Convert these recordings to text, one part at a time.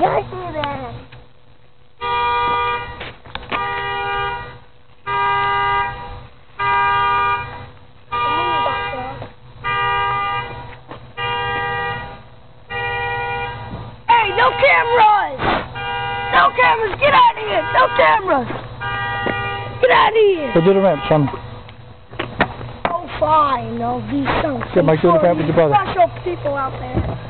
see that? Hey, no cameras! No cameras! Get out of here! No cameras! Get out of here! Go do the ramp, son. Oh, fine. I'll do some. Yeah, Mike, do the ramp with your brother. Special people out there.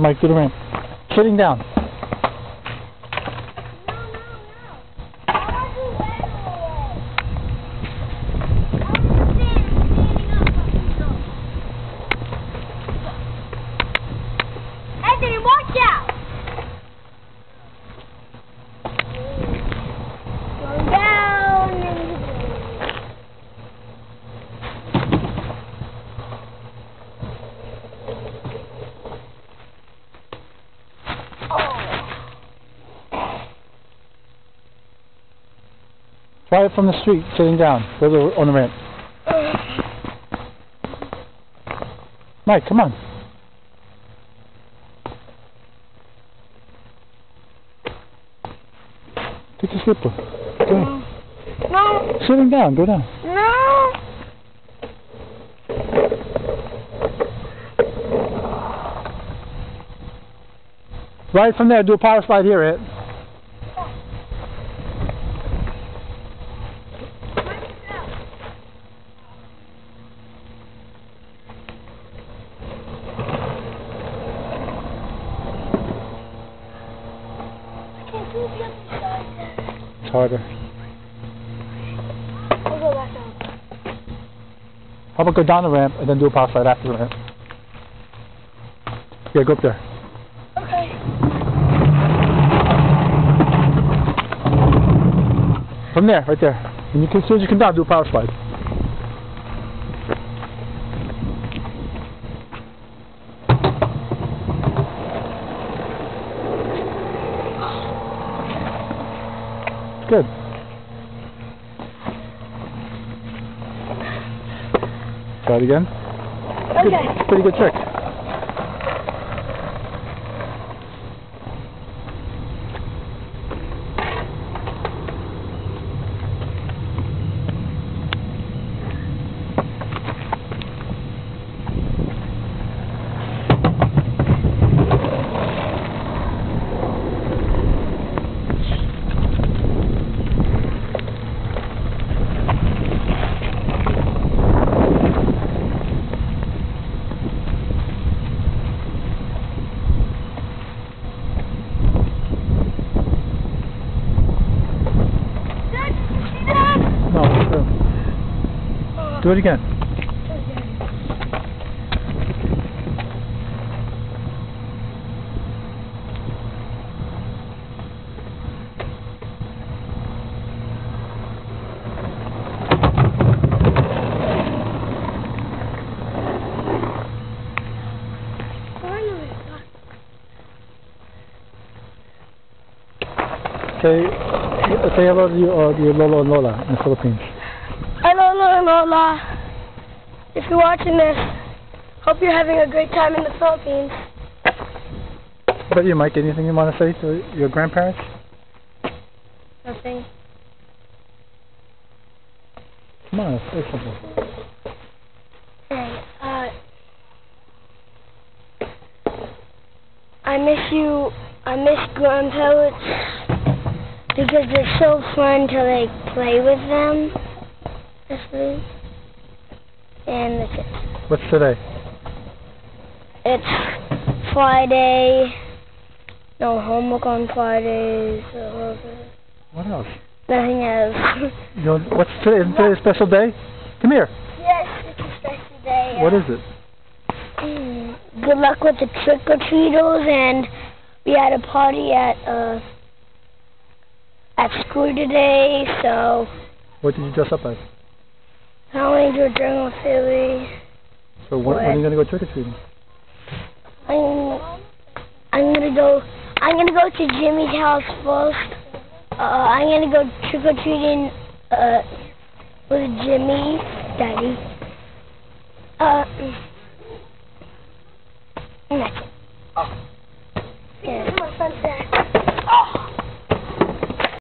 Mike, do the ramp. Sitting down. Try it from the street, sitting down. Go on the ramp. Mike, come on. Take the slipper. Go. No, Sitting down, go down. no. Right from there, do a power slide here, Ed. Can't do the other side. It's harder. I'll go back up. How about go down the ramp and then do a power slide after the ramp? Yeah, go up there. Okay. From there, right there. And you can, as soon as you come down, do a power slide. Good. Try it again. Good, Okay. pretty good trick. Dad, see that? No, do- do it again. Say, say hello to your, uh, your Lolo and Lola in the Philippines. Hello, Lola. If you're watching this, hope you're having a great time in the Philippines. But you, Mike? Anything you want to say to your grandparents? Nothing. Come on, say something. Hey, uh, I miss you. I miss grandparents because they're so fun to like play with them. And that's it. What's today? It's Friday. No homework on Fridays. What else? nothing else. You know, what's today? Isn't today a special day? Come here. yes, it's a special day. What is it? Mm, Good luck with the trick or treaters, and we had a party at uh at school today. So What did you dress up as? Power Ranger Jungle Fury. So when, when are you going to go trick or treating? I'm I'm gonna go I'm gonna go to Jimmy's house first. Uh, I'm gonna go trick or treating uh, with Jimmy, Daddy. Uh, and